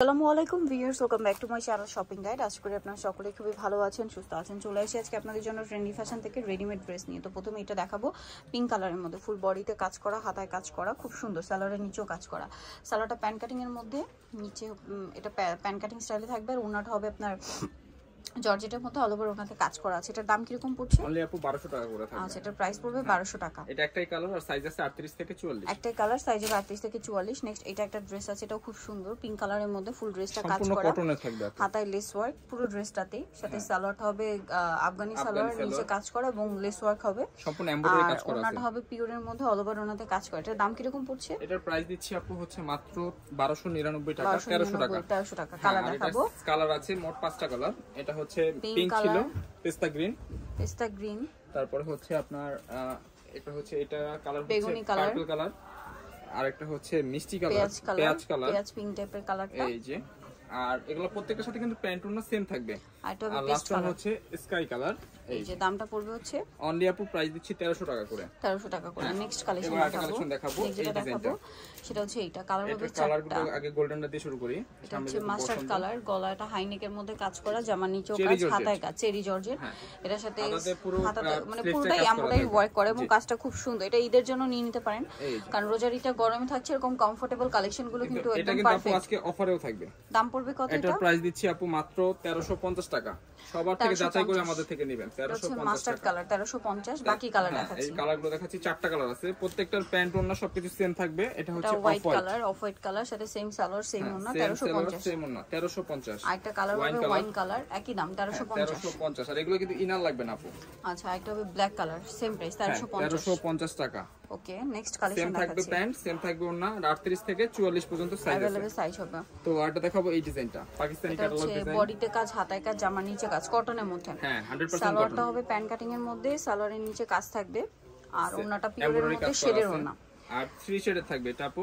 আসসালামু আলাইকুম viewers welcome back to my channel shopping guide আশা করি আপনারা সকলে খুবই ভালো আছেন, সুস্থ আছেন। চলে এসে আজকে আপনাদের জন্য ট্রেন্ডি ফ্যাশন থেকে রেডিমেড ড্রেস নিয়ে। তো প্রথমে এটা দেখাবো পিঙ্ক কালারের মধ্যে ফুল বডিতে কাজ করা, হাতায় কাজ করা, খুব সুন্দর স্যালোয়ারের নিচেও কাজ করা। স্যালোয়ারটা প্যান কাটিংয়ের মধ্যে, নিচে এটা প্যান কাটিং স্টাইলে থাকবে, আর ওনাটা হবে আপনার জর্জেটের মধ্যে অল ওভার ওনাতে কাজ করা আছে। এটার দাম কীরকম পড়ছে? অনলি আপু 1200 টাকা করে থাকবে। আচ্ছা এটার প্রাইস পড়বে বারোশো টাকা। এটা একটাই কালার আর সাইজ আছে 38 থেকে 44 একটাই কালার সাইজ হবে আটত্রিশ থেকে চুয়াল্লিশ। নেক্সট এটা একটা ড্রেস আছে এটাও খুব সুন্দর। পিঙ্ক কালারের মধ্যে ফুল ড্রেসটা কাজ সম্পূর্ণ করা। কটনে থাকবে হাতায় লেস ওয়ার্ক পুরো ড্রেসটাতেই সাথে সালোয়ারটা হবে আফগানি সালোয়ার নিচে কাজ করা এবং লেস ওয়ার্ক হবে। সম্পূর্ণ এমব্রয়ডারি কাজ করা আছে। ওনাটা হবে পিওরের মধ্যে অল ওভার ওনাতে কাজ করা। এটার দাম কীরকম পড়ছে? এটার প্রাইস দিচ্ছি আপু হচ্ছে মাত্র 1299 টাকা 1300 টাকা। তেরোশো টাকা। কালার দেখাবো। কালার আছে মোট পাঁচটা কালার এটা হচ্ছে পিঙ্ক ছিল পেস্তা গ্রিন। পেস্তা গ্রিন। তারপরে হচ্ছে আপনার এটা হচ্ছে এটা কালার হচ্ছে। পার্পল কালার আর একটা হচ্ছে মিষ্টি কালার পেঁয়াজ কালার পেঁয়াজ পিঙ্ক টাইপের কালারটা এই যে আর এগুলো প্রত্যেকটার সাথে কিন্তু প্যান্ট ওনা সেম থাকবে। আর লাস্ট হচ্ছে স্কাই কালার এই যে দামটা পড়বে হচ্ছে অনলি আপু প্রাইস দিচ্ছি 1300 টাকা করে। তেরোশো টাকা করে। নেক্সট কালেকশন দেখাবো। দেখাবো, যেটা দেখাবো সেটা হচ্ছে এইটা। কালার হবে চারটা। আগে গোল্ডেনটা দিয়ে শুরু করি। এটা হচ্ছে মাস্টার্ড কালার গলাটা হাইনেকের মধ্যে কাজ করা জামা নিচেও কাজ হাতায় কাজ চেরি জর্জের হ্যাঁ। এটার সাথে হাতাতে মানে পুরোটাই এমব্রয়ডারি ওয়ার্ক করে এবং কাজটা খুব সুন্দর। এটা ঈদের জন্য নিয়ে নিতে পারেন। কারণ রোজারিটা গরমে থাকছে এরকম কমফোর্টেবল কালেকশনগুলো কিন্তু একদম কিন্তু পারফেক্ট আজকে অফারেও থাকবে। দাম পড়বে কত এটা? প্রাইস দিচ্ছি আপু মাত্র 1350 টাকা। সবার থেকে যাচাই করে আমাদের থেকে নেবেন। 1350 মাস্টার্ড কালার তেরোশো পঞ্চাশ বাকি কালার দেখাচ্ছি। এই কালারগুলো দেখাচ্ছি চারটা কালার আছে। প্রত্যেকটার প্যান্ট ওন্না সবকিছু সেম থাকবে। এটা হচ্ছে off white colour off white colour সাথে সেম সালোয়ার সেম ওনা সেম তেরোশো পঞ্চাশ। সেম ওন্না 1350 আরেকটা কালার হবে ওয়াইন কালার একই দাম তেরোশো পঞ্চাশ। 1350 আর এগুলো কিন্তু ইনার লাগবে না আপু। আচ্ছা আরেকটা হবে ব্ল্যাক কালার সেম প্রাইস হ্যাঁ তেরোশো পঞ্চাশ। 1350 টাকা। ওকে নেক্সট কালেকশন থাকবে প্যান্ট সেম থাকবে ওনা 38 থেকে 44 পর্যন্ত সাইজ अवेलेबल সাইজ হবে। তো আরটা দেখাবো এই ডিজাইনটা পাকিস্তানি ক্যাটালগ ডিজাইন বডিতে কাজ হাতায় কাজ জামার নিচে কাজ কটনের মধ্যে। হ্যাঁ 100% সালোয়ারটা হবে প্যান কাটিং এর মধ্যে সালোয়ারের নিচে কাজ থাকবে। আর ওনাটা পিওরের মধ্যে শেডের ওনা আর থ্রি শেডের থাকবে এটা আপু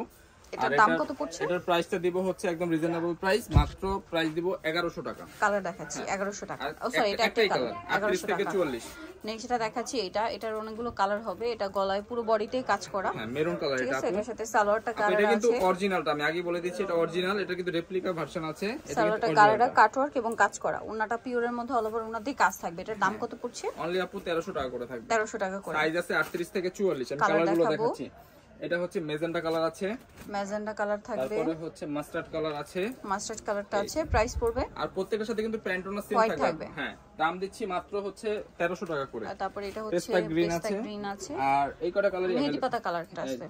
এটার দাম কত পড়ছে? এটার প্রাইসটা দিব হচ্ছে একদম রিজনেবল প্রাইস মাত্র প্রাইস দিব 1100 টাকা। কালার দেখাচ্ছি এগারোশো টাকা। আর ও সরি এটা একটাই কালার কালার 38 থেকে 44 নেক্সট এটা দেখাচ্ছি এটা এটার অনেকগুলো কালার হবে এটা গলায় পুরো বডিতেই কাজ করা। হ্যাঁ মেরুন কালার এটা আছে আপু এটার সাথে সালোয়ারটা কালার এটা কিন্তু আছে। অরিজিনালটা আমি আগে বলে দিচ্ছি এটা অরিজিনাল এটা কিন্তু রেপ্লিকা ভার্সন আছে সালোয়ারটা কালারটা কাটওয়ার্ক এবং কাজ করা। ওনাটা পিওরের মধ্যে অল ওভার ওনাতেই কাজ থাকবে। এটার দাম কত পড়ছে? অনলি আপু 1300 টাকা করে থাকবে। তেরোশো টাকা করে। সাইজ আছে 38 থেকে 44 আমি কালারগুলো দেখাচ্ছি। এটা হচ্ছে মেজেন্টা কালার আছে ম্যাজেন্ডা কালার থাকবে তারপরে হচ্ছে মাস্টার্ড কালার আছে মাস্টার্ড কালারটা আছে প্রাইস পড়বে আর প্রত্যেকের সাথে কিন্তু প্যান্ট ওনা সেম White থাকবে থাকবে। হ্যাঁ দাম দিচ্ছি মাত্র হচ্ছে 1300 টাকা করে আর তারপরে এটা হচ্ছে পেস্তা গ্রিন পেস্তা আছে গ্রিন আছে আর এই কটা কালারই মেহেদি পাতা কালারটা আছে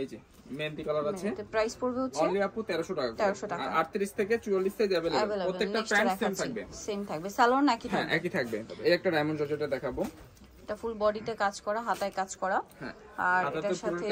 এই যে মেহেদি কালার আছে প্রাইস পড়বে হচ্ছে অনলি আপু 1300 টাকা 1300 টাকা। আর 38 থেকে 44 সাইজ अवेलेबल অ্যাভেলেবল প্রত্যেকটা নেক্সট প্যান্ট সেম দেখাচ্ছি থাকবে সেম থাকবে সালোয়ার নাকি হ্যাঁ থাকবে একই থাকবে এই একটা ডায়মন্ড জর্জেটটা দেখাবো এটা ফুল বডিতে কাজ করা হাতায় কাজ করা হ্যাঁ আর এটার সাথে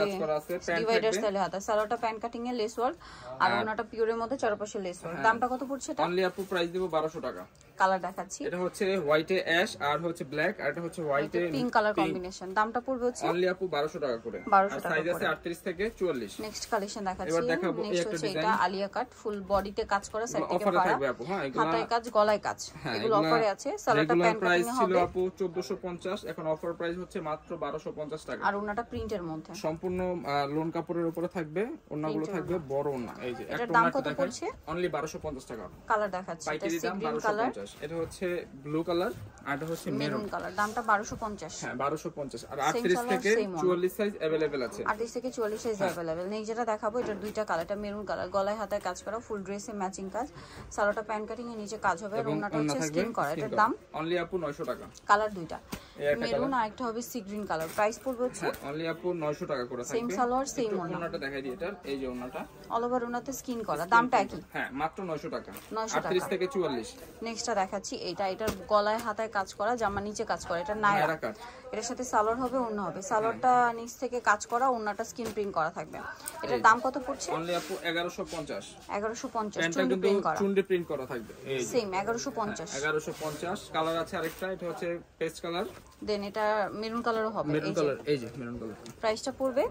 ডিভাইডার স্টাইলে হাতা। সালোয়ারটা প্যান কাটিং এ লেস ওয়ার্ক আর ওনাটা পিওরের মধ্যে চারপাশে লেস ওয়ার্ক দামটা কত পড়ছে এটা? অনলি আপু প্রাইস দিব 1200 টাকা। কালার দেখাচ্ছি। এটা হচ্ছে হোয়াইটে অ্যাশ আর হচ্ছে ব্ল্যাক আর এটা হচ্ছে হোয়াইটে পিঙ্ক কালার কম্বিনেশন দামটা পড়বে হচ্ছে অনলি আপু 1200 টাকা করে। 1200 আর টাকা সাইজ আছে 38 থেকে 44 নেক্সট কালেকশন দেখাচ্ছি। এবার দেখাবো নেক্সট একটা হচ্ছে এটা আলিয়া কাট ফুল বডিতে কাজ করা সাইড থেকে অফারে থাকবে আপু। হ্যাঁ এগুলো হাতায় কাজ গলায় কাজ। হ্যাঁ এগুলো অফারে আছে। সালোয়ারটা প্যান প্রাইস ছিল আপু 1450 এখন অফার প্রাইস হচ্ছে মাত্র 1250 টাকা। আর ওনাটা প্রিন্টের মধ্যে সম্পূর্ণ লোন কাপড়ের উপরে থাকবে ওন্নাগুলো থাকবে বড় ওন্না এই যে এটার একটা দাম ওন্না কত দেখেন পড়ছে? অনলি 1250 টাকা কালার দেখাচ্ছি এটা পাইকারি সি দাম গ্রিন কালার 1250 এটা হচ্ছে ব্লু কালার আর এটা হচ্ছে মেরুন মেরুন কালার দামটা বারোশো পঞ্চাশ হ্যাঁ 1250 আর Same 38 color, থেকে same one. 44 সাইজ अवेलेबल আছে আটত্রিশ থেকে চুয়াল্লিশ সাইজ অ্যাভেলেবেল নেই যেটা দেখাবো এটার দুইটা কালার এটা মেরুন কালার গলায় হাতায় কাজ করা ফুল ড্রেসে ম্যাচিং কাজ সালোটা প্যান কাটিং এর নিচে কাজ হবে আর এবং ওনাটা ওন্না হচ্ছে থাকবে স্কিন করা skin এটার color। দাম অনলি আপু 900 টাকা কালার দুইটা এই একটা মেরুন আর একটা হবে সি গ্রিন কালার প্রাইস পড়বে হচ্ছে অনলি আপু 900 টাকা করে সেম সালোয়ার সেম একটু ওন্নাটা দেখাই দিই এটা এই যে ওন্নাটা অল ওভার ওনাতে স্কিন করা দামটা একই? হ্যাঁ মাত্র 900 টাকা। 900 টাকা। 38 থেকে 44 নেক্সটটা দেখাচ্ছি এটা এটার গলায় হাতায় কাজ করা জামা নিচে কাজ করা এটা নায়রা। নায়রা কাট এটার সাথে সালোয়ার হবে অন্য হবে। সালোয়ারটা নিচ থেকে কাজ করা অন্যটা স্কিন প্রিন্ট করা থাকবে। এটার দাম কত পড়ছে? অনলি আপু 1150 এগারোশো পঞ্চাশ প্যান্টটা চুন্ডি প্রিন্ট করা। চুন্ডি প্রিন্ট করা থাকবে। এই সেম এগারোশো পঞ্চাশ। 1150 কালার আছে আরেকটা এটা হচ্ছে পেস্ট কালার দেন এটা মেরুন কালারও হবে মেরুন কালার এই যে মেরুন কালার প্রাইসটা পড়বে?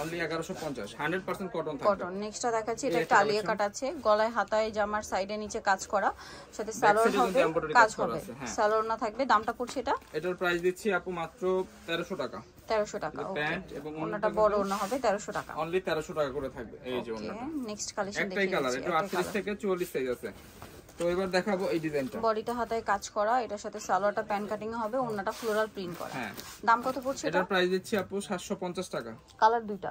অনলি 1150 100% কটন থাকবে। কটন নেক্সটটা দেখাচ্ছি এটা একটা আলিয়া কাট আছে গলায় হাতায় জামার সাইডে নিচে কাজ করা। সাথে সালোয়ার হবে কাজ হবে। হ্যাঁ। সালোয়ার না থাকবে দামটা পড়ছে এটা? এটার প্রাইস দিচ্ছি আপু মাত্র 1300 টাকা। তেরোশো টাকা ওকে প্যান্ট এবং ওনাটা বড় ওনা হবে তেরোশো টাকা। অনলি তেরোশো টাকা করে থাকবে এই যে ওনাটা নেক্সট কালেকশন একটাই কালার এটা আটত্রিশ থেকে চুয়াল্লিশ সাইজ আছে। তো এবার দেখাবো এই ডিজাইনটা। বডিটা হাতায় কাজ করা এটার সাথে সালোয়ারটা প্যান কাটিং হবে ওনাটা ফ্লোরাল প্রিন্ট করা। হ্যাঁ। দাম কত পড়ছে এটা? প্রাইস দিচ্ছি আপু সাতশো পঞ্চাশ টাকা। কালার দুইটা।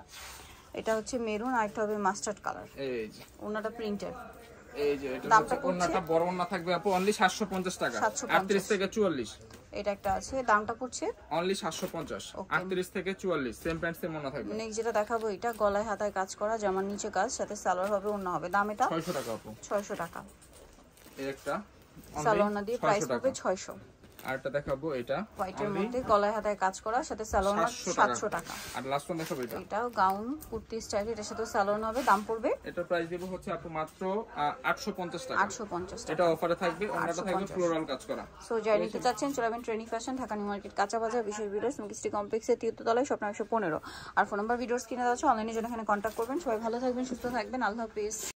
এটা হচ্ছে মেরুন আর একটা হবে মাস্টার্ড কালার এই যে। ওনাটা প্রিন্টেড এই যে এটা দামটা বড় ওনা থাকবে আপু অনলি সাতশো পঞ্চাশ টাকা। 750 থেকে চুয়াল্লিশ। এটা একটা আছে দামটা পড়ছে? অনলি সাতশো পঞ্চাশ। Okay. আটত্রিশ থেকে চুয়াল্লিশ সেম প্যান্ট সেম ওনা থাকবে। নেক্সট যেটা দেখাবো এটা গলায় হাতায় কাজ করা জামার নিচে কাজ সাথে সালোয়ার হবে অন্য হবে। দাম এটা? ছয়শো টাকা আপু। ছয়শো টাকা। এই একটা সালোয়ার না দিয়ে প্রাইস 600 টাকা পড়বে ছয়শো আর একটা দেখাবো এটা হোয়াইটের মধ্যে গলায় হাতায় কাজ করা সাথে সালোয়ার 700 সাতশো টাকা। আর লাস্ট ওয়ান দেখাবো এটা। এটাও গাউন কুর্তি স্টাইল এটার সাথে সালোয়ার হবে দাম পড়বে এটার প্রাইস দেবো হচ্ছে আপু মাত্র আটশো পঞ্চাশ টাকা। আটশো পঞ্চাশ টাকা। এটা অফারে থাকবে থাকবে ফ্লোরাল কাজ করা। সো যাই নিতে চাচ্ছেন চলে যাবেন training fashion Dhaka new market কাঁচা বাজার বিশেষ মিষ্টি কমপ্লেক্সের তীর্থ তলায় স্বপ্ন একশো পনেরো। আর ফোন নাম্বার ভিডিওস কিনে দেওয়া অনলাইনে জন্য এখানে কন্ট্যাক্ট করবেন। সবাই ভালো থাকবেন সুস্থ থাকবেন আল্লাহ হাফিজ।